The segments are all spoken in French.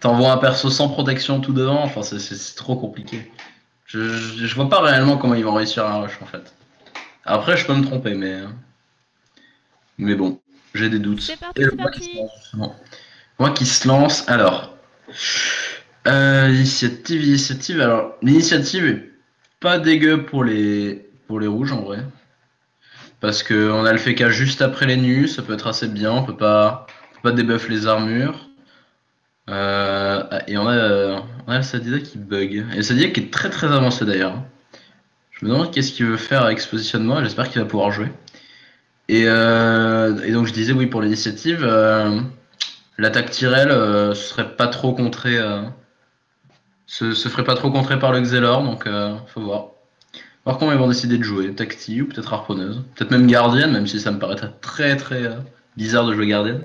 t'envoies un perso sans protection tout devant, enfin c'est trop compliqué. Je, je, vois pas réellement comment ils vont réussir un rush en fait. Après, je peux me tromper, mais. Mais bon, j'ai des doutes. C'est parti, c'est parti. Moi qui se lance, alors. Euh, initiative, initiative. Alors, l'initiative est pas dégueu pour les, pour les rouges en vrai. Parce qu'on a le FK juste après les nus, ça peut être assez bien, on peut pas, peut pas débuff les armures. Euh, et on a, on a le Sadida qui bug. Et le Sadida qui est très très avancé d'ailleurs. Je me demande qu'est-ce qu'il veut faire avec ce positionnement, j'espère qu'il va pouvoir jouer. Et, euh, et, donc je disais oui pour l'initiative, euh, l'attaque Tyrell euh, serait pas trop contrée, se, ferait pas trop contrer par le Xelor, donc faut voir. Voir comment ils vont décider de jouer, Tacti ou peut-être Harponneuse, peut-être même gardienne, même si ça me paraîtrait très très bizarre de jouer gardienne.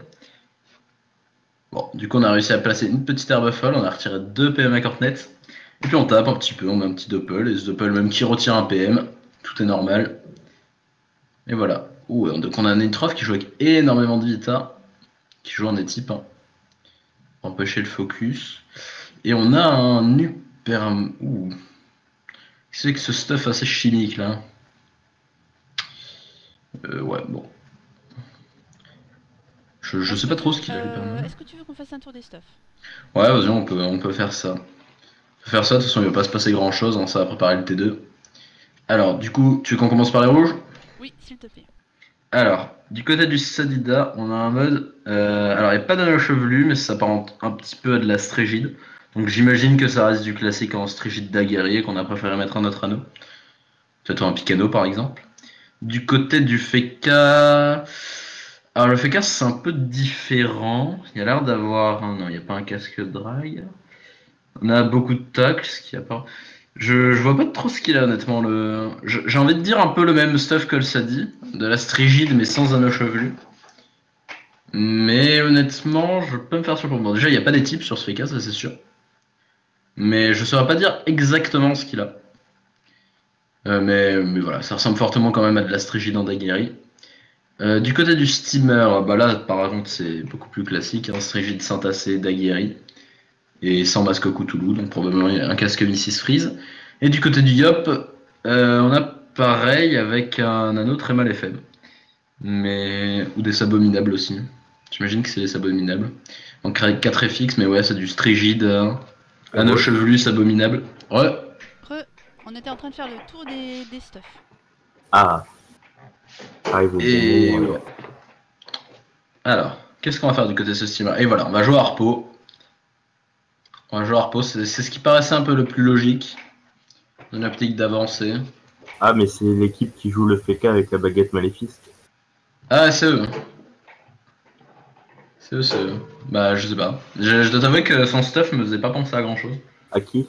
Bon, du coup on a réussi à placer une petite herbe folle, on a retiré deux PM à Cortnet. Et puis on tape un petit peu, on met un petit doppel, et ce doppel même qui retire un PM, tout est normal. Et voilà. Ouh, donc on a un Nitrof qui joue avec énormément de vita, qui joue en étype, hein, empêcher le focus. Et on a un hyper... Ouh. C'est que ce stuff assez chimique là? Euh, ouais, bon. Je, je sais pas trop ce qu'il a euh, Est-ce que tu veux qu'on fasse un tour des stuffs? Ouais, vas-y, on peut, on peut faire ça faire ça, de toute façon il va pas se passer grand chose, hein, ça va préparer le T2. Alors, du coup, tu veux qu'on commence par les rouges? Oui, s'il te plaît. Alors, du côté du Sadida, on a un mode. Euh, alors, il n'y a pas d'anneau chevelu, mais ça s'apparente un petit peu à de la strégide. Donc, j'imagine que ça reste du classique en strégide d'aguerrier qu'on a préféré mettre un autre anneau. Peut-être un picano par exemple. Du côté du Feka. Alors, le Feka, c'est un peu différent. Il y a l'air d'avoir. Non, il n'y a pas un casque drag. On a beaucoup de tacles, ce qui a pas. Je, je vois pas trop ce qu'il a honnêtement. Le... J'ai envie de dire un peu le même stuff que le Sadi, de la strigide mais sans anneau chevelu. Mais honnêtement, je peux me faire surprendre. déjà, il n'y a pas des types sur ce FK, ça c'est sûr. Mais je ne saurais pas dire exactement ce qu'il a. Euh, mais, mais, voilà, ça ressemble fortement quand même à de la strigide en daguerri. Euh, du côté du steamer, bah là par contre c'est beaucoup plus classique, hein, strigide synthacé daguerri et sans masque Cthulhu, donc probablement un casque Mrs Freeze. Et du côté du Yop, euh, on a pareil avec un anneau très mal FM. Mais... Ou des abominables aussi. J'imagine que c'est des abominables. Donc 4 FX, mais ouais, c'est du strigide, hein. anneau chevelu, abominable. Ouais. On était en train de faire le tour des, des stuff. Ah. Ah Et ouais. Alors, qu'est-ce qu'on va faire du côté de ce steamer Et voilà, on va jouer à Harpo. Un joueur pose, c'est ce qui paraissait un peu le plus logique dans l'optique d'avancer. Ah, mais c'est l'équipe qui joue le FK avec la baguette maléfique. Ah, c'est eux. C'est eux, c'est eux. Bah, je sais pas. Je, dois t'avouer que son stuff me faisait pas penser à grand chose. À qui?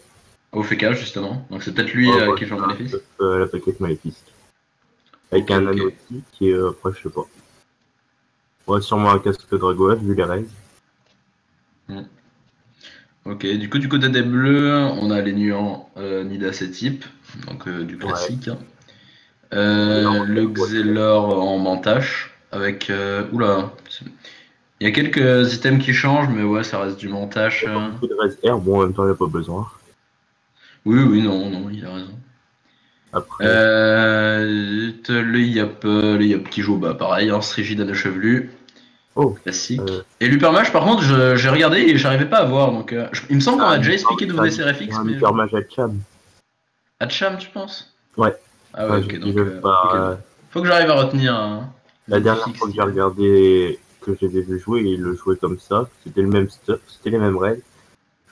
Au FK, justement. Donc c'est peut-être lui oh, euh, qui joue le maléfique. Euh, la baguette maléfique. Avec un anneau qui est, après, je sais pas. Ouais, sûrement un casque de Dragoa vu les raids. Hmm. Ok, du coup, du côté des bleus, on a les nuants euh, Nida type, donc euh, du classique. Euh, le Xelor en mantache, avec. Euh, oula, il y a quelques items qui changent, mais ouais, ça reste du mantache. Il de R, bon, en même temps, il n'y a pas besoin. Oui, oui, non, non, il a raison. Après. le Yap, le Yap qui joue, bah pareil, en rigide à chevelu. Oh. Classique. Euh... Et l'Hypermage, par contre, j'ai regardé et j'arrivais pas à voir. Donc, euh, il me semble qu'on a ah, déjà expliqué d'où venait RFX. Un Hypermage à Cham. À Cham, tu penses? Ouais. Ah ouais, ok. Donc, euh, pas... Faut que j'arrive à retenir. Un... La dernière fois que j'ai regardé, que j'avais vu jouer, il le jouait comme ça. C'était le même stuff, c'était les mêmes règles.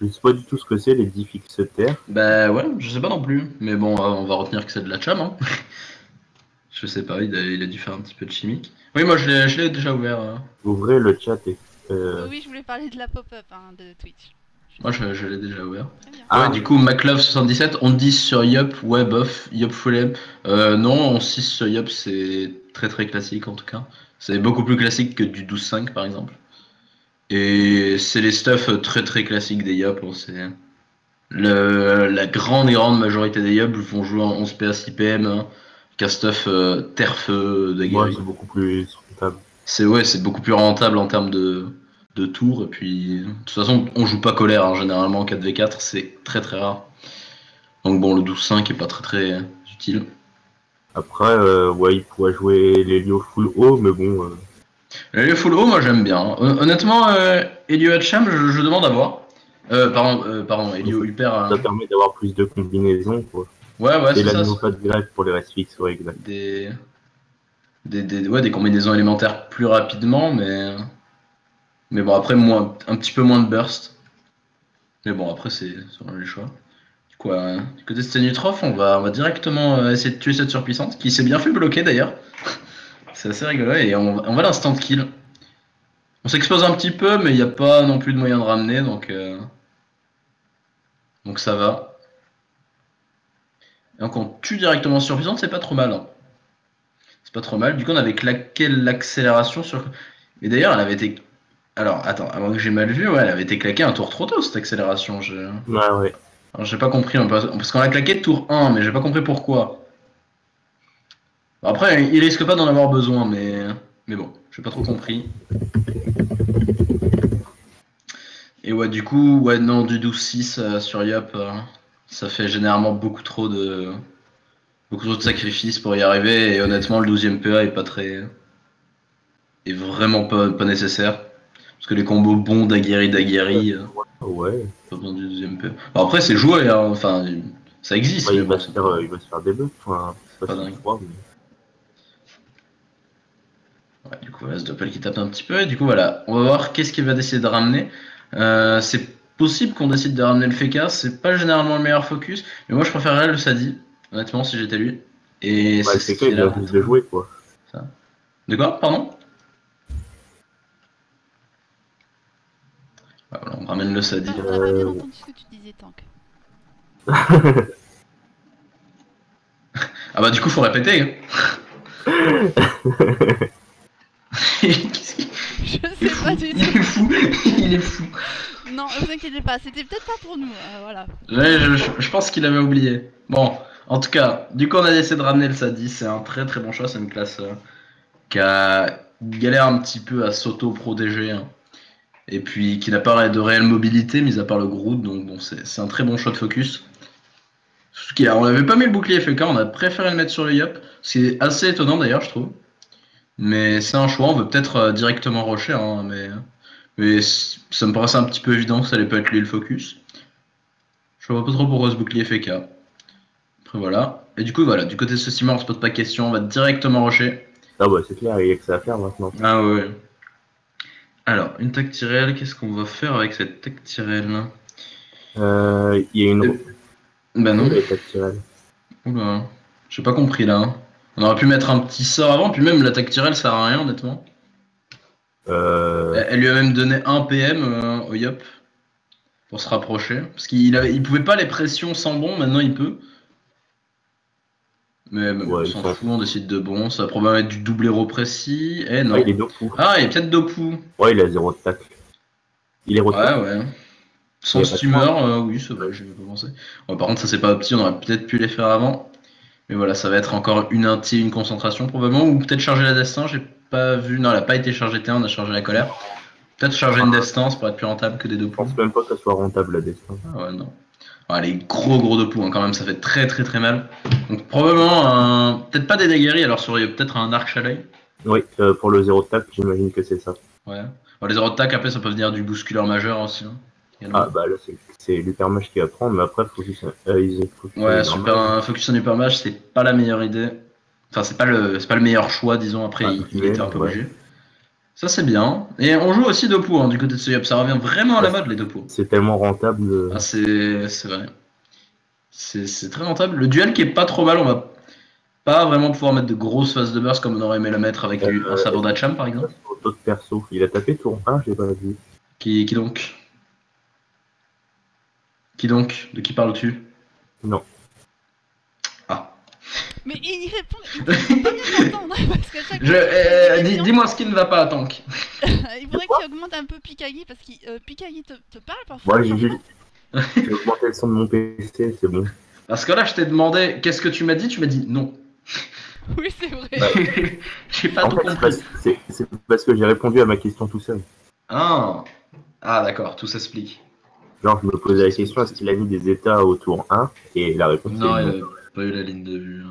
Je sais pas du tout ce que c'est, les diffixetaires. Bah ouais, je sais pas non plus. Mais bon, on va retenir que c'est de la Cham. Hein. je sais pas, il a, il a dû faire un petit peu de chimique. Oui, moi je l'ai déjà ouvert. Hein. Ouvrez le chat et. Euh, oui, je voulais parler de la pop-up hein, de Twitch. Moi je, l'ai déjà ouvert. Ah, du coup, MacLove77, on 10 sur Yup, Web Off, Yup Full euh, Non, on 6 sur Yup, c'est très très classique en tout cas. C'est beaucoup plus classique que du 12.5 par exemple. Et c'est les stuffs très très classiques des Yup. C'est la grande et grande majorité des Yup vont jouer en 11 PS IPM qu'un stuff euh, terre-feu de Ouais, c'est beaucoup plus rentable. C'est ouais, c'est beaucoup plus rentable en termes de, de tours. Et puis, de toute façon, on joue pas colère hein, généralement en 4v4, c'est très très rare. Donc bon, le 12-5 est pas très très utile. Après, euh, ouais, il pourrait jouer l'Elio full haut, mais bon. euh, Les full haut, moi j'aime bien. Hon- Honnêtement, euh, Elio Hatcham, je, je demande à voir. Euh, pardon, euh, pardon, Elio Hyper. euh, ça permet d'avoir plus de combinaisons, quoi. Ouais, ouais, Et c'est ça. nouveau pas de grève pour les restes fixes, ouais, exact. des, des, des, ouais, des combinaisons élémentaires plus rapidement, mais, mais bon, après, moins, un petit peu moins de burst. Mais bon, après, c'est selon les choix. Euh, du côté de on va, on va directement euh, essayer de tuer cette surpuissante, qui s'est bien fait bloquer d'ailleurs. C'est assez rigolo, et on, va- on va l'instant kill. On s'expose un petit peu, mais il n'y a pas non plus de moyen de ramener, donc, euh, donc ça va. Et donc on tue directement surpuissante, c'est pas trop mal. hein. C'est pas trop mal. Du coup, on avait claqué l'accélération sur. Et d'ailleurs, elle avait été. Alors, attends, avant que j'ai mal vu, ouais, elle avait été claquée un tour trop tôt cette accélération. Je... Ouais, ouais. Alors, j'ai pas compris. Parce parce qu'on l'a claqué tour 1, mais j'ai pas compris pourquoi. Après, il risque pas d'en avoir besoin, mais. Mais bon, j'ai pas trop compris. Et ouais, du coup, ouais, non, du 12-6 euh, sur Yop, euh, ça fait généralement beaucoup trop de. Beaucoup trop de sacrifices pour y arriver, et honnêtement, le 12ème PA est pas très. est vraiment pas, pas nécessaire. Parce que les combos bons d'Aguerri d'Aguerri, euh, Ouais. pas besoin du 12ème PA. Après, c'est joué, hein, enfin, ça existe. Ouais, mais il, bon, va se faire, euh, il va se faire des. Enfin, c'est Pas pas, dingue. mais- Ouais, du coup, voilà, ce Doppel qui tape un petit peu. Et du coup, voilà, on va voir qu'est-ce qu'il va décider de ramener. Euh, c'est possible qu'on décide de ramener le Feka. C'est pas généralement le meilleur focus. Mais moi, je préférerais le Sadi, honnêtement, si j'étais lui. Et c'est ce il a. de jouer, quoi. De quoi Pardon Ouais, voilà, on ramène le Sadi. Ah, on a pas bien Euh, entendu ce que tu disais, Tank. Ah bah, du coup, faut répéter. hein. Je il est sais fou. pas du Il tout. est fou. Il est fou. Non, vous inquiétez pas, c'était peut-être pas pour nous. euh, voilà. Ouais, je, pense qu'il avait oublié. Bon, en tout cas, du coup, on a essayé de ramener le Sadi. C'est un très très bon choix. C'est une classe euh, qui a galère un petit peu à s'auto-protéger. hein. Et puis qui n'a pas de réelle mobilité, mis à part le Groot. Donc, bon, c'est un très bon choix de focus. Ce qui on n'avait pas mis le bouclier FK, on a préféré le mettre sur le Yop. Ce qui est assez étonnant d'ailleurs, je trouve. Mais c'est un choix. On veut peut-être euh, directement rusher. hein, mais mais c- ça me paraissait un petit peu évident que ça allait pas être lui le focus. Je vois pas trop pourquoi ce bouclier FK. Après voilà. Et du coup voilà, du côté de ce steamer on se pose pas de questions, on va directement rusher. Ah bah c'est clair, il y a que ça à faire maintenant. Ah ouais. Alors, une tactirelle, qu'est-ce qu'on va faire avec cette tactirelle Euh, il y a une Euh, Bah non. Oula. J'ai pas compris là. hein. On aurait pu mettre un petit sort avant, puis même la tactirelle ça sert à rien honnêtement. Euh, Elle elle lui a même donné un PM euh, au Yop pour se rapprocher. Parce qu'il avait- il pouvait pas les pressions sans bon, maintenant il peut. Mais, bon, Ouais, on s'en fout, on décide de bon. Ça va probablement être du double héros précis. Eh non. ah, il est. Ah, il a peut-être Dopu. Ouais, il a zéro de tacle. Il est Ouais, retourné. ouais. Sans pas de steamer, euh, oui, c'est vrai, avais pas pensé. Ouais, par contre, ça c'est pas petit, on aurait peut-être pu les faire avant. Mais voilà, ça va être encore une inti, une concentration probablement, ou peut-être charger la destin, j'ai pas vu. Non, elle a pas été chargée T1, on a chargé la colère. Peut-être charger une destin, ça pourrait être plus rentable que des deux Je points. pense même pas que ça soit rentable la destin. Ah ouais, non. Ah, les gros gros deux points quand même, ça fait très très très mal. Donc probablement un. Peut-être pas des déguerris, alors sur peut-être un arc chalet. Oui, euh, pour le zéro de tacle, j'imagine que c'est ça. Ouais. Les euros de tac, après, ça peut venir du bousculeur majeur aussi. hein. Ah bah là, c'est- l'hypermage qui va prendre, mais après, juste. Euh, ils Ouais, super, un focus en hypermage, c'est pas la meilleure idée. Enfin, c'est pas le, pas le meilleur choix, disons. Après, Ah, il, était un peu ouais. obligé. Ça, c'est bien. Et on joue aussi Dopu hein, du côté de ce Yop. Ça revient vraiment à la mode, les Dopu. C'est tellement rentable. euh, Ah, c'est, vrai. C'est, très rentable. Le duel qui est pas trop mal, on va pas vraiment pouvoir mettre de grosses phases de burst comme on aurait aimé le mettre avec Euh, un sabre d'Acham, par exemple. d'autres. Il a tapé tour 1, j'ai pas vu. Qui, qui donc? Qui donc De qui parles-tu Non. Ah. Mais il répond, il peut pas parce chaque Je, euh, qu'il dis- dis-moi ce qui ne va pas, Tank. il faudrait que tu augmentes un peu Pikagi parce que euh, Pikagi te, te parle parfois. Moi, j'ai juste. J'ai augmenté le son de mon PC, c'est bon. Parce que là, je t'ai demandé qu'est-ce que tu m'as dit, tu m'as dit non. Oui, c'est vrai. Bah, J'ai pas En tout fait, compris. c'est parce que j'ai répondu à ma question tout seul. Ah, ah d'accord, tout s'explique. Genre, je me posais la question est-ce qu'il a mis des états au tour 1 Et la réponse Non, est il non. avait pas eu la ligne de vue.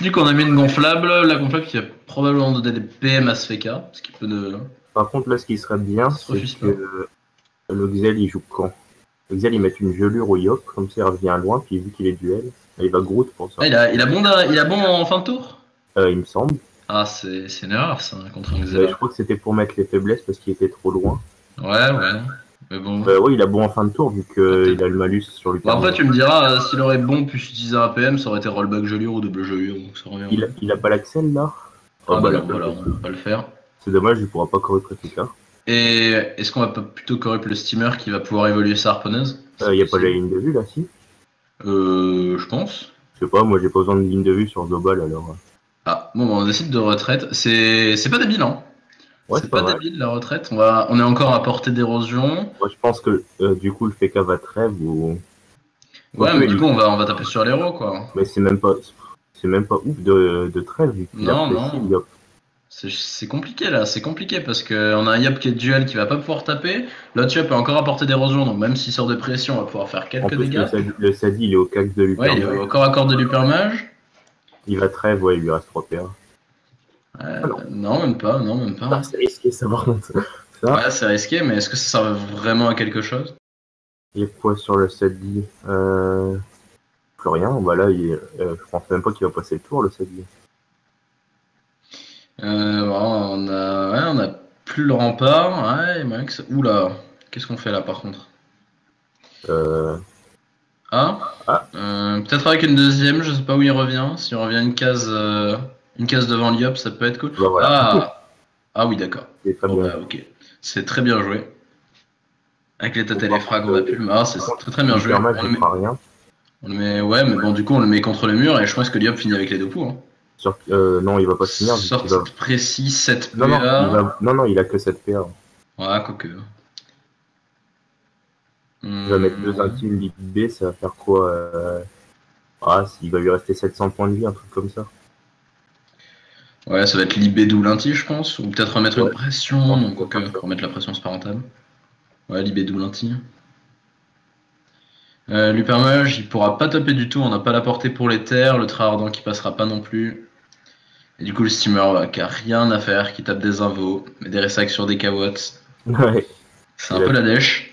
Du coup, on a mis une gonflable. La gonflable qui va probablement donner des PM à Sfeka. Ce qui peut de. Par contre, là, ce qui serait bien, c'est que le Xel, il joue quand? Le Xel, il met une gelure au Yop, comme ça, il revient loin, puis vu qu'il est duel, il va Groot pour ça. Ah, il, a, il, a bon il a bon en fin de tour? Euh, il me semble. Ah, c'est une erreur ça, contre un Euh, Xela. je crois que c'était pour mettre les faiblesses parce qu'il était trop loin. Ouais, ouais. Mais bon. Euh, oui, il a bon en fin de tour, vu qu'il a le malus sur lui. Bon, après, tu me diras, euh, s'il aurait bon pu utiliser un PM, ça aurait été rollback gelure ou double gelure, donc ça revient. il, a, il a pas l'accel, là Ah, Oh, bah, là, non, voilà, on va pas le faire. C'est dommage, il pourra pas correr Pratica. Et est-ce qu'on va pas plutôt corrupt le steamer qui va pouvoir évoluer sa harponneuse Euh, il y a pas la ligne de vue, là, si? Euh, je pense. Je sais pas, moi, j'ai pas besoin de ligne de vue sur Zobal, alors. Ah, bon, bah, on décide de retraite. C'est c'est pas débile, hein Ouais, C'est pas, débile la retraite. On, va... on est encore à portée d'érosion. Moi, je pense que, euh, du coup, le FK va trêve ou... Ouais, mais du coup, on va, on va taper sur l'héros, quoi. Mais c'est même pas... C'est même pas ouf de, de trêve, vu Non, non. C'est- compliqué là, c'est compliqué parce qu'on a un Yop qui est duel qui va pas pouvoir taper. L'autre Yop est encore à portée d'érosion, donc même s'il sort de pression, on va pouvoir faire En quelques plus, dégâts. Le Sadi, il est au cax de Lupin. Ouais, il est encore à corps de l'hypermage. Il va trêve, ouais, il lui reste 3 PA. Euh, Ah non. non, même pas, non, même pas. Ah, c'est risqué, ça, par contre. Ouais, c'est risqué, mais est-ce que ça sert vraiment à quelque chose? Il y a quoi sur le Sadi euh... Plus rien, bah là, il est... euh, je pense même pas qu'il va passer le tour, le Sadi. euh, bon, on a, ouais, on a plus le rempart. Ouais, Max. Oula, qu'est-ce qu'on fait là par contre? Euh... Ah, Ah. Euh, Peut-être avec une deuxième, je sais pas où il revient. S'il revient une case, euh, une case devant l'Iop, ça peut être cool. Bah, voilà. Ah, ah oui, d'accord. C'est très Bon, bien. bah. C'est très bien joué. Avec les têtes et les frags, on a pu. Ah, c'est très très bien joué. On le, met, rien. on le met- ouais, mais bon, du coup, on le met contre le mur et je pense que l'Iop finit avec les deux coups. Hein. Sur... Euh, non, il va pas finir. Sorte va... précis, 7 PA. Non, non, il va... non, non, il a que 7 PA. Ouais, quoique. Il va mettre deux intimes Ligue B, ça va faire quoi euh... Ah, il va lui rester 700 points de vie, un truc comme ça. Ouais, ça va être Libé Doulinti, je pense. Ou peut-être remettre Ouais. une pression. Ouais, Non, quoique, ouais. remettre la pression, c'est pas rentable. Ouais, Libé Doulinti. Euh, L'Upermage, il pourra pas taper du tout. On n'a pas la portée pour les terres. Le très ardent qui passera pas non plus. Et du coup, le steamer, bah, qui a rien à faire, qui tape des invos, mais des résacs sur des cawottes. Ouais. C'est un peu la dèche.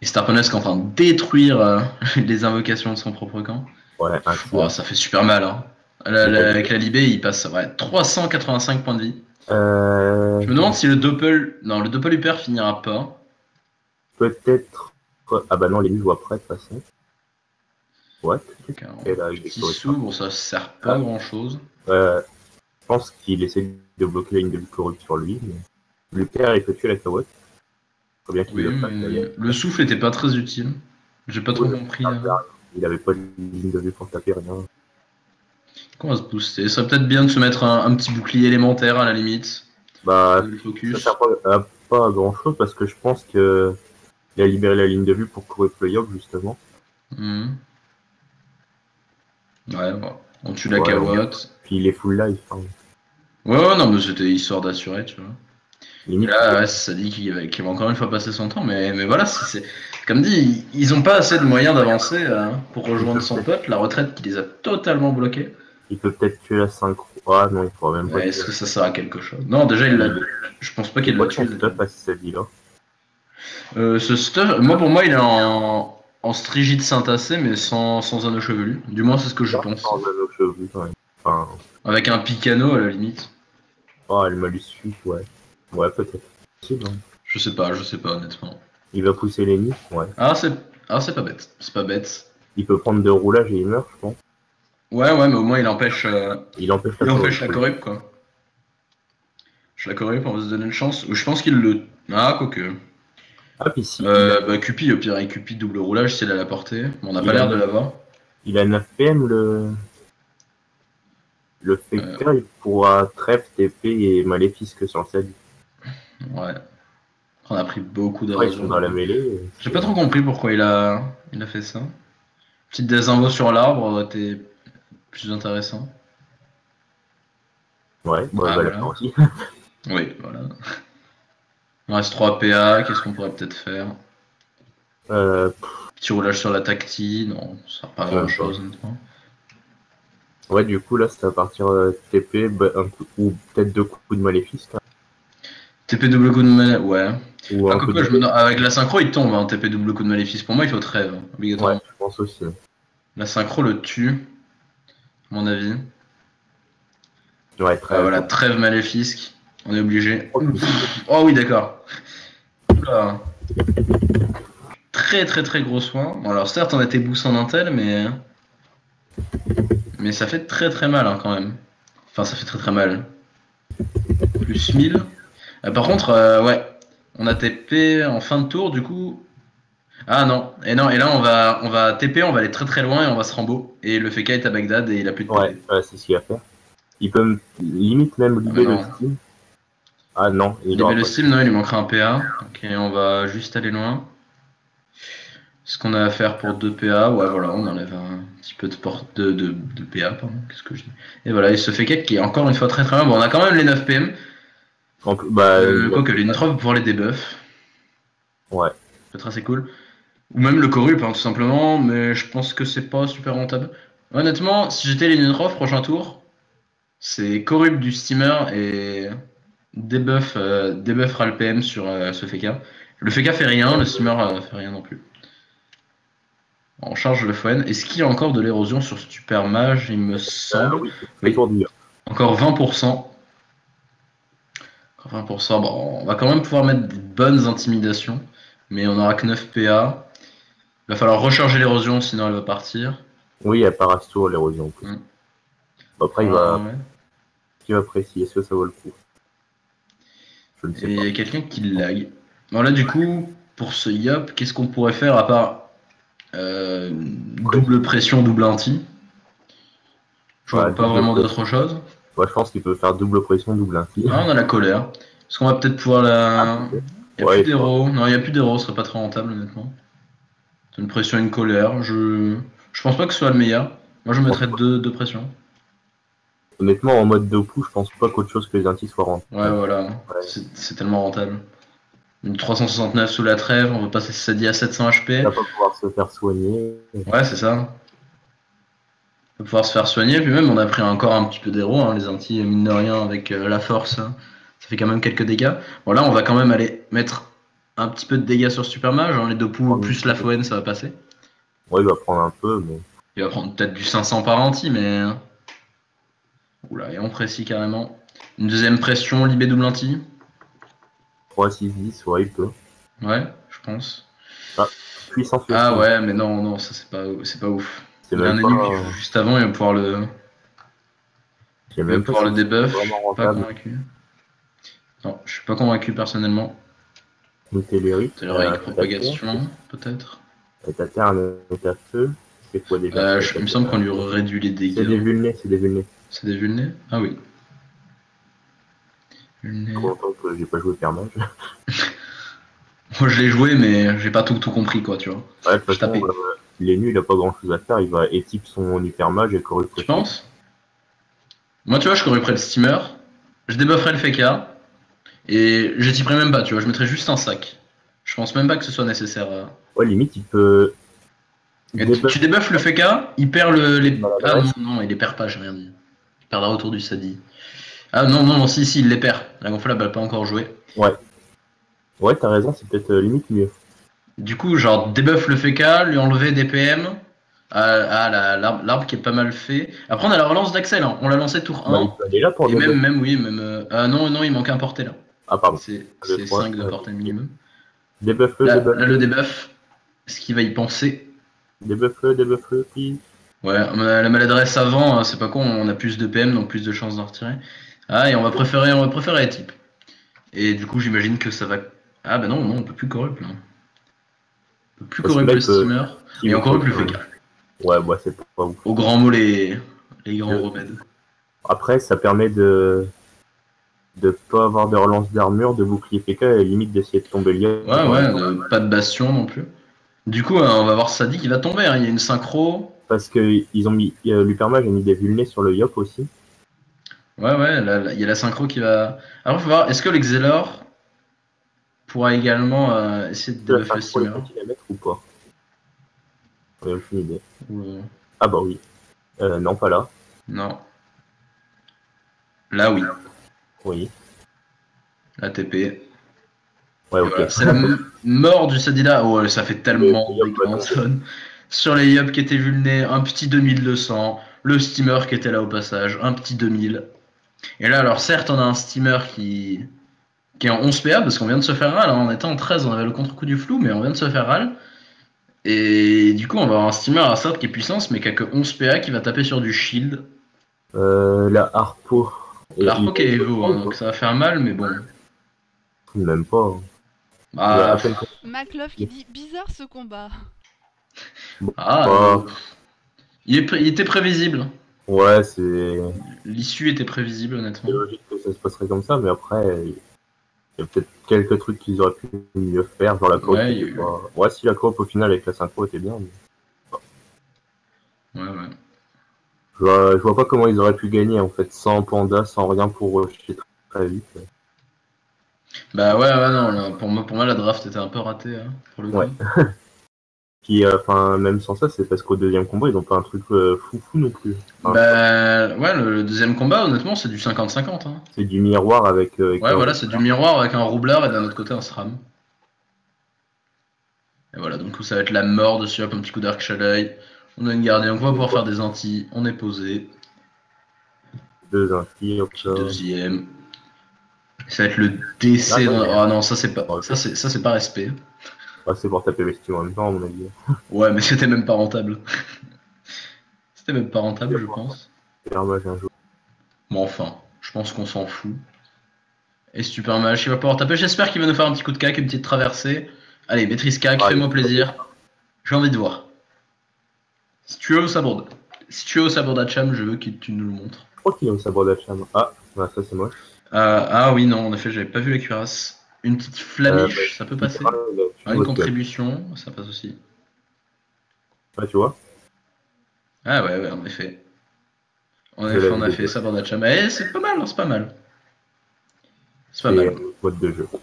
Et Starponeus qui est en train de détruire euh, les invocations de son propre camp. Ouais, un Oh, ça fait super mal. Hein. La- la- avec la Libé, il passe ouais, 385 points de vie. Euh... Je me demande si le Doppel. Non, le Doppel Hyper finira pas. Peut-être. Ah bah non, les jouent après, de toute façon. What? Et là, petit bon, ça sert pas Ah. grand chose. Euh, je pense qu'il essaie de bloquer la ligne de corrupte sur lui. Mais... Père, il peut tuer la carotte. Bien Oui, le fasse, le souffle était pas très utile. J'ai pas trop compris. Là, Il avait pas de ligne de vue pour taper rien. Comment se booster Ce serait peut-être bien de se mettre un, un petit bouclier élémentaire à la limite. Bah, Le ça focus. sert pas, à, pas à grand chose parce que je pense que il a libéré la ligne de vue pour courir Yop justement. Mhm. Ouais, bon. On tue la Ouais, carotte. Puis il est full life. hein. Ouais, ouais, non, mais c'était histoire d'assurer, tu vois. Limite, là, ouais, ça dit qu'il va, va encore une fois passer son temps, mais, mais voilà, c'est, comme dit, ils, ils ont pas assez de moyens d'avancer euh, pour rejoindre son pote, la retraite qui les a totalement bloqués. Il peut peut-être tuer la synchro. Ah non, il pourra même pas. Est-ce que ça sert à quelque chose? Non, déjà, il l'a, je pense pas qu'il l'a tué. son stuff à cette là Euh, ce stuff, moi pour moi, il est en, en strigide synthacé, mais sans, sans anneau chevelu. Du moins, c'est ce que je pense. Sans anneau chevelu, quand même. Enfin, Avec un picano à la limite. oh, elle malus suite, ouais. Ouais, peut-être. Non. Je sais pas, je sais pas, honnêtement. Il va pousser les nids, ouais. Ah, c'est, ah, c'est pas bête. C'est pas bête. Il peut prendre deux roulages et il meurt, je pense. Ouais, ouais, mais au moins, il empêche. euh, Il empêche Il la empêche la quoi. Je la corrup, on va se donner une chance. Ou Je pense qu'il le. Ah, quoique. Ah, puis si. Euh, bah, Cupi, au pire, Cupi double roulage si elle a la portée. Mais on n'a pas l'air de l'avoir. Il a 9 PM, le. Le Fekka, il pourra trèfle, TP et maléfice que sur le sel. Ouais. On a pris beaucoup sont d'érosion. dans la mêlée. J'ai pas trop compris pourquoi il a, il a fait ça. Petite désinvo sur l'arbre été plus intéressant. Ouais, Ah, voilà. faire aussi. Oui, voilà. Il reste 3 PA, qu'est-ce qu'on pourrait peut-être faire? Euh, Petit roulage sur la tacti, non, ça sert pas à Ouais, grand chose honnêtement. ouais, du coup, là, c'est à partir euh, TP bah, un coup- ou peut-être deux coups de maléfice. là. TP double coup de mal, ouais. Ou Ah, un coup quoique, de... je me... Avec la synchro, il tombe, hein, TP double coup de maléfice. Pour moi, il faut trêve, Ouais, obligatoirement. je pense aussi. La synchro le tue, mon avis. Ouais, Ah, voilà, trêve maléfique, on est obligé. Oh, Oh oui, d'accord. Très très très gros soin. Bon, alors certes, on a été boost en intel, mais. Mais ça fait très très mal hein, quand même. Enfin, ça fait très très mal. Plus 1000. Euh, par contre, euh, ouais, on a TP en fin de tour, du coup. Ah non, et non, et là on va, on va TP, on va aller très très loin et on va se rambo. Et le FK est à Bagdad et il a plus de. Ouais, ouais, c'est ce qu'il va faire. Il peut me- limite même libérer Ah, le non. Steam. Ah non, il Il aura avait le pas- Steam, non, il lui manquera un PA. Ok, on va juste aller loin. Ce qu'on a à faire pour 2 PA, ouais, voilà, on enlève un petit peu de, porte de, de, de PA, pardon, qu'est-ce que je dis. Et voilà, il se fait quelques qui est encore une fois très très bien. Bon, on a quand même les 9 PM. Donc, bah, Euh, il- Quoique les nitrofs pour les debuffs, ouais. ça peut être assez cool. Ou même le Corup, hein, tout simplement, mais je pense que c'est pas super rentable. Honnêtement, si j'étais les nitrofs, prochain tour, c'est Corup du steamer et debuff, euh, debuffera le PM sur euh, ce FK. Le FK fait rien, le steamer euh, fait rien non plus. On charge le Foen. Est-ce qu'il y a encore de l'érosion sur Super Mage Il me Ah semble. oui, c'est pour dire. Encore 20%. Encore 20%. Bon, on va quand même pouvoir mettre des bonnes intimidations. Mais on aura que 9 PA. Il va falloir recharger l'érosion, sinon elle va partir. Oui, à part Astour, l'érosion. en plus. Mm. Après, il Ah, va, ouais. il va. Est-ce que ça vaut le coup? Je ne sais Et il pas. y a quelqu'un qui lag. Bon là du coup, pour ce Yop, qu'est-ce qu'on pourrait faire à part euh, double pression, double anti? Je vois Ouais, pas vraiment d'autre chose. Moi, je pense qu'il peut faire double pression, double inti. Ah, on a la colère. Est-ce qu'on va peut-être pouvoir la... Ah. Il n'y a Ouais, plus d'héros. Non, il n'y a plus d'héros, ce serait pas très rentable, honnêtement. C'est une pression et une colère. Je je pense pas que ce soit le meilleur. Moi, je mettrais deux, deux pressions. Honnêtement, en mode Dopu, je pense pas qu'autre chose que les intis soient rentables. Ouais, voilà. Ouais. C'est tellement rentable. Une 369 sous la trêve, on veut passer ça dit à 700 HP. Il va pas pouvoir se faire soigner. Ouais, c'est ça. On va pouvoir se faire soigner. Puis même, on a pris encore un petit peu d'héros. hein, les anti, mine de rien, avec euh, la force. hein. Ça fait quand même quelques dégâts. Bon, là, on va quand même aller mettre un petit peu de dégâts sur Super Mage. hein, Les deux poux Ouais. plus la Foen, ça va passer. Ouais, il va prendre un peu, mais Il va prendre peut-être du 500 par anti, mais. Oula, et on précis carrément. Une deuxième pression, libé double anti. 3, 6, 10, ouais, il peut. Ouais, je pense. Puissance Ah ouais, mais non, non, ça c'est pas, c'est pas ouf. C'est Il y a un ennemi juste avant, il va pouvoir le, il va pouvoir le debuff. Je suis pas convaincu. Non, je suis pas convaincu personnellement. Météorite. C'est avec propagation, peut-être. Et ta terre, elle est à feu. C'est quoi déjà Euh, je- il me semble qu'on lui réduit les C'est des dégâts. vulnés, c'est des vulnés. C'est des vulnés Ah oui. Vulnés. Content que j'ai pas joué Permage. Moi je l'ai joué, mais j'ai pas tout, tout compris, quoi, tu vois. Ouais, de toute façon, euh, il est nul, il a pas grand chose à faire. Il va équipe son hypermage et corrupte. Tu penses? Moi, tu vois, je corrigerais le steamer, je débufferais le FK, et je typerais même pas, tu vois, je mettrais juste un sac. Je pense même pas que ce soit nécessaire. euh. Ouais, limite, il peut. Tu, débuff- tu débuffes le FK, il perd le, les. Ah non, non, il les perd pas, j'ai rien dit. Il perdra autour du Sadi. Ah non, non, non, si, si, il les perd. La gonflable n'a pas encore joué. Ouais, t'as raison, c'est peut-être euh, limite mieux. Du coup, genre, débuff le FK, lui enlever des PM. Ah, ah, la- l'arbre qui est pas mal fait. Après, on a la relance d'Axel, hein. on l'a lancé tour 1. Bah, il peut aller là pour et le même, même, oui, même. euh, Ah non, non, il manque un porté là. Ah, pardon. C'est Le c'est trois, 5 de ouais. portée minimum. Debuff-le, Là, le debuff, est-ce qu'il va y penser Debuff-le, debuff-le, please. Ouais, on a la maladresse avant, hein, c'est pas con, on a plus de PM, donc plus de chances d'en retirer. Ah, et on va préférer, on va préférer les types. Et du coup, j'imagine que ça va. Ah, bah non, non, on peut plus corrupt là. On peut plus Parce corrupt le peut- steamer. Et encore plus euh, FK. Ouais, bah, c'est pas ouf. Au grand mot, les, les grands Euh, remèdes. Après, ça permet de de pas avoir de relance d'armure, de bouclier PK et limite d'essayer de tomber lié. Ouais, ouais, pas de bastion non plus. Du coup, euh, on va voir Sadi qui va tomber. hein. Il y a une synchro. Parce que ils ont mis, euh, l'Hypermage a mis des vulnés sur le Yop aussi. Ouais, ouais, il y a la synchro qui va. Alors, faut voir, est-ce que l'Exelor pourra également euh, essayer de débuffer Steamer. ou pas? Aucune idée. Ah bah oui. Euh, non, pas là. Non. Là, oui. Oui. La TP. Ouais, Et ok. voilà, C'est la mort du Sadila. Oh, ça fait tellement. Sur les Yup qui étaient vulnés, un petit 2200. Le steamer qui était là au passage, un petit 2000. Et là, alors certes, on a un steamer qui, qui est en 11 PA parce qu'on vient de se faire râle. hein. On était en 13, on avait le contre-coup du flou, mais on vient de se faire râle. Et du coup, on va avoir un steamer à start qui est puissance, mais qui a que 11 PA qui va taper sur du shield. Euh, la Harpo. Il- qui est Evo, hein, donc ça va faire mal, mais bon. Même pas. Il a Ah, à peine- Maclove qui dit bizarre ce combat. ah, Bah. il, est pré- il était prévisible. Ouais, c'est L'issue était prévisible, honnêtement. c'est logique que ça se passerait comme ça, mais après, il y a peut-être quelques trucs qu'ils auraient pu mieux faire, genre la coop. Ouais, eu- pas- si la coop au final avec la synchro était bien. mais Ouais, ouais. Je vois, je vois pas comment ils auraient pu gagner en fait, sans panda, sans rien pour rusher très, très vite. Bah ouais, ouais, non, là, pour, moi, pour moi, la draft était un peu ratée, hein, pour le coup. Ouais. Puis, euh, enfin, même sans ça, c'est parce qu'au deuxième combat, ils ont pas un truc euh, foufou non plus. Enfin, Bah ouais, le, le deuxième combat, honnêtement, c'est du 50-50. Hein. C'est du miroir avec. euh, avec Ouais, voilà, c'est du miroir avec un roublard et d'un autre côté un SRAM. Et voilà, donc ça va être la mort de Siop, un petit coup d'arc Shadai. On a une gardien, on va pouvoir faire des anti, on est posé. Deux Petit ça. deuxième. Ça va être le décès. Ah. Ah non, ça c'est pas, ça c'est, ça c'est pas respect. Ouais, c'est pour taper Vestim en même temps, à mon avis. Ouais, mais c'était même pas rentable. c'était même pas rentable, je pense. Super mage un jour. Mais enfin, je pense qu'on s'en fout. Et Super Mage, il va pouvoir taper. J'espère qu'il va nous faire un petit coup de cac, une petite traversée. Allez, maîtrise cac, fais-moi plaisir. J'ai envie de voir. Si tu es au sabre, si tu au sabre d'Acham, je veux que tu nous le montres. Je crois qu'il y a un sabre d'Acham. Ah, ouais, ça c'est moche. Euh, ah oui, non, en effet, j'avais pas vu la cuirasse. Une petite flamiche, Euh, ça peut passer. Ah, là, tu Ah, une contribution, ça passe aussi. Ouais, tu vois. Ah ouais, ouais, en effet. En effet, on a fait sabre d'Acham. Eh, c'est pas mal, hein, c'est pas mal. C'est pas mal. euh, mode de jeu.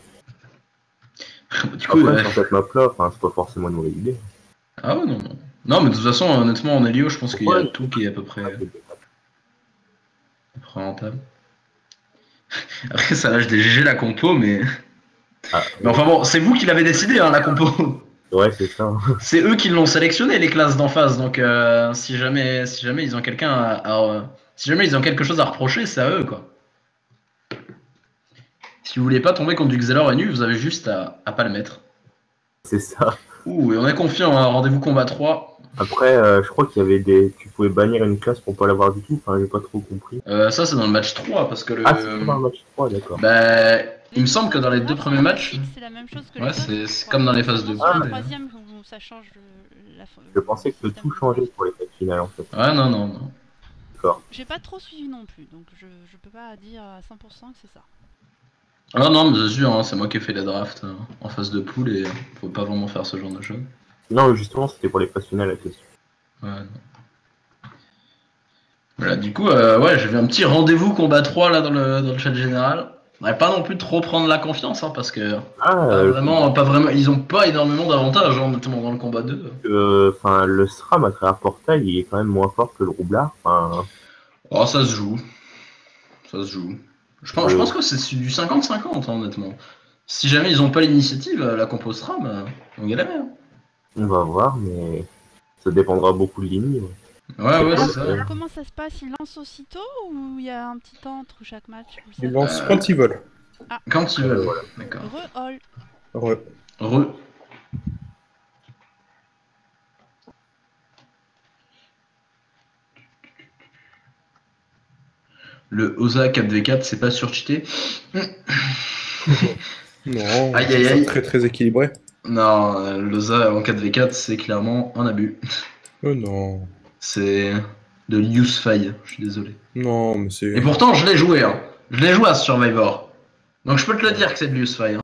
Du coup, Après, ouais. enfin, c'est pas forcément une mauvaise idée. Ah ouais, non, non. Non, mais de toute façon, honnêtement, en Elio, je pense qu'il y a Ouais. tout qui est à peu près, à peu près rentable. Après, ça lâche des GG la compo, mais. Ah, Mais enfin bon, c'est vous qui l'avez décidé, hein, la compo. Ouais, c'est ça. C'est eux qui l'ont sélectionné, les classes d'en face. Donc, euh, si, jamais, si jamais ils ont quelqu'un à, à- Si jamais ils ont quelque chose à reprocher, c'est à eux, quoi. Si vous voulez pas tomber contre du Xelor et nu, vous avez juste à, à pas le mettre. C'est ça. Ouh, et on est confiant, hein, rendez-vous combat 3. Après, euh, je crois qu'il y avait des. Tu pouvais bannir une classe pour pas l'avoir du tout. Enfin, j'ai pas trop compris. Euh, ça, c'est dans le match 3, parce que le. Ah, c'est pas un match 3, d'accord. Bah, il me semble que dans les deux premiers matchs, C'est la même chose que Ouais, les c'est- comme dans les phases de Sur Ah, le troisième, où ça change le- la Je pensais que tout changeait pour les phases finales en fait. ouais, non, non, non. J'ai pas trop suivi non plus, donc je, je peux pas dire à 100% que c'est ça. Ah non, mais c'est sûr, hein, c'est moi qui ai fait les drafts euh, en phase de poule et faut pas vraiment faire ce genre de choses. Non, justement, c'était pour les finales la question. Ouais. Voilà, du coup, euh, ouais, j'avais un petit rendez-vous combat 3 là dans le, dans le chat général. On pas non plus trop prendre la confiance, hein, parce que Ah, euh, euh, vraiment, pas vraiment, ils ont pas énormément d'avantages, hein, notamment dans le combat 2. euh, enfin, le SRAM à travers portail, il est quand même moins fort que le roublard. Enfin, Oh, ça se joue. Ça se joue. Je pense, je Euh. pense que c'est du 50-50, hein, honnêtement. Si jamais ils ont pas l'initiative, la compost RAM, euh, on galère. On va voir, mais ça dépendra beaucoup de lignes. Ouais, ouais, c'est ça. alors, comment ça se passe? Il lance aussitôt ou il y a un petit temps entre chaque match Ils lancent quand ils veulent. Quand ils veulent. Voilà. D'accord. Re-all. Re. Re. Le Oza 4v4, c'est pas surcheaté Non, Aïe, c'est aïe, aïe. très très équilibré. Non, l'Oza en 4v4, c'est clairement un abus. Oh non. C'est de faille, je suis désolé. Non, mais Et c'est. pourtant, je l'ai joué, hein. Je l'ai joué à ce Survivor. Donc je peux te le dire que c'est de faille. hein.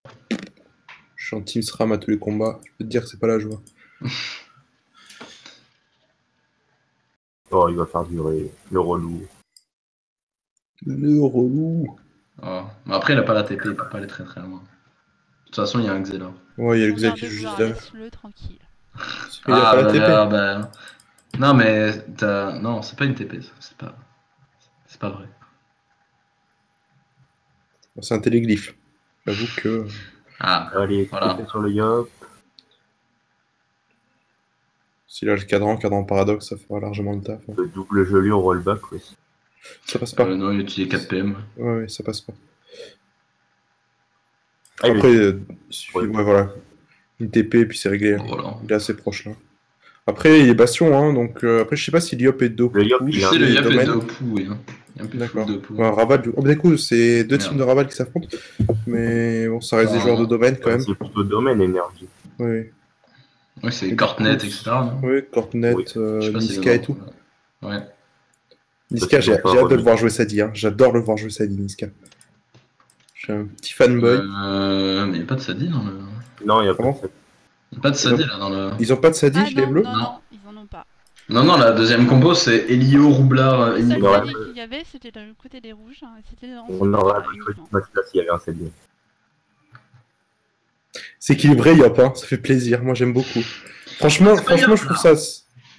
Je suis en team SRAM à tous les combats. Je peux te dire que c'est pas la joie. Oh, il va faire durer le relou. Le relou. Oh. Mais après, il a pas la TP, il peut pas aller très très loin. Toute façon, il y a un Xela. Ouais, il y a le vient qui de joue juste derrière. Laisse-le tranquille. Il a pas la bah, TP. là, bah, Non, mais t'as. Non, c'est pas une TP, ça. c'est pas. C'est pas vrai. C'est un téléglyphe. J'avoue que. Ah, Allez, Voilà. Sur le Yop. S'il a le cadran, cadran paradoxe, ça fera largement le taf. hein. Le double joli au rollback aussi. Ça passe pas. euh, non, il utilise 4 PM. Ouais, ouais, ça passe pas. Ah, Après, euh, il suffit- Ouais. ouais, voilà. Une TP et puis c'est réglé. hein. Voilà. Il est assez proche là. Après, il est Bastion, hein, donc euh, après, je sais pas si Liop est Dopu. Le Yop, il un le et domaines. Dopu, oui. hein. D'accord. Ouais, Raval, du... oh, du coup, c'est deux teams de Raval qui s'affrontent. Mais bon, ça reste des Ah. joueurs de domaine quand même. C'est plutôt domaine énergie. Oui, Oui, c'est Cortnet, etc. oui, Cortnet, Oui. euh, si Niska et tout. Ouais. Niska, j'ai hâte de le voir jouer Sadi. Hein. J'adore le voir jouer Sadi, Niska. Je suis un petit fanboy. Euh, mais il n'y a pas de Sadi dans le. Non, il y a pas de. Il n'y a pas de Sadi là dans le. Ils ont pas de Sadi, Ah les non, bleus non, Non. non, ils en ont pas. Non, non, la deuxième compo c'est Elio, Roublard, euh, Le Eni- seul qu'il y avait, c'était du côté des rouges. hein, dans On aurait ce match-là s'il y avait un 7 C'est équilibré, Yop, hein. ça fait plaisir. Moi, j'aime beaucoup. Franchement, franchement, Yop, je trouve ça.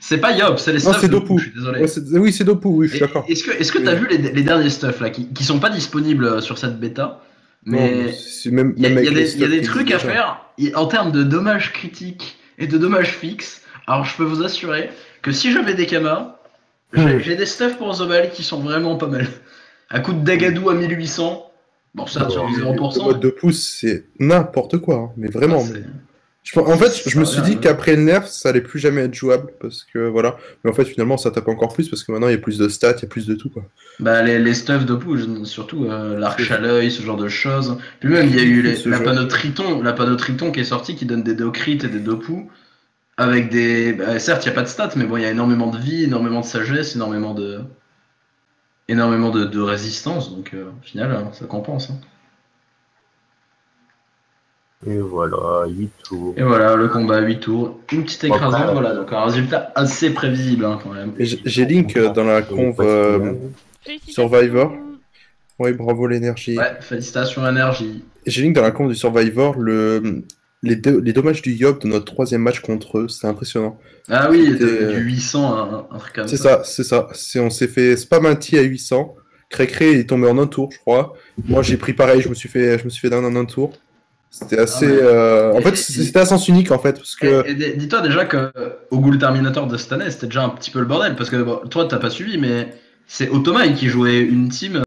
C'est pas Yop, c'est les Non, stuffs. c'est Dopu, Dopu. Je suis désolé. Ouais, c'est- oui, c'est Dopu, oui, je suis d'accord. Est-ce que est-ce que t'as vu les, les derniers stuffs là qui, qui sont pas disponibles euh, sur cette bêta? Non, Mais même, il y a, y des, y a trucs à faire en termes de dommages critiques et de dommages fixes. Alors je peux vous assurer que si j'avais des kamas, j'ai Hmm. j'ai des stuffs pour Zobal qui sont vraiment pas mal. À coup de Dagadou à 1800. Bon ça sur du Le 0%. mode de pouce, c'est n'importe quoi, hein, mais vraiment. Ah, Je en fait, je me suis dit ouais. qu'après le nerf, ça allait plus jamais être jouable parce que voilà. Mais en fait, finalement, ça tape encore plus parce que maintenant il y a plus de stats, il y a plus de tout quoi. Bah les, les stuffs de pouce, surtout euh, l'arche à l'œil, ce genre de choses. Puis même il y a eu les- la panneau Triton, la panneau Triton qui est sortie qui donne des crit et des poux. Avec des. bah, certes, il n'y a pas de stats, mais bon, il y a énormément de vie, énormément de sagesse, énormément de. énormément de, de résistance, donc euh, au final, hein, ça compense. hein. Et voilà, 8 tours. Et voilà, le combat à 8 tours, une petite écrasante, Après, voilà, donc un résultat assez prévisible hein, quand même. J'ai- Link euh, dans la conve. euh. Survivor. Ouais, bravo l'énergie. Ouais, félicitations énergie. Et J'ai Link dans la conve du Survivor. Le... Les, deux- les dommages du Yop de notre troisième match contre eux, c'était impressionnant. Ah oui, euh, du 800 à un, un truc comme C'est ça, c'est ça. On s'est fait spam un à 800. Cré-cré il est tombé en un tour, je crois. Moi, j'ai pris pareil, je me suis fait, je me suis fait down en un tour. C'était assez. mais- euh, En fait, c'était à sens unique en fait, parce que. Dis-toi déjà que au Ghoul Terminator de cette année, c'était déjà un petit peu le bordel parce que bon, toi t'as pas suivi, mais c'est Otomai qui jouait une team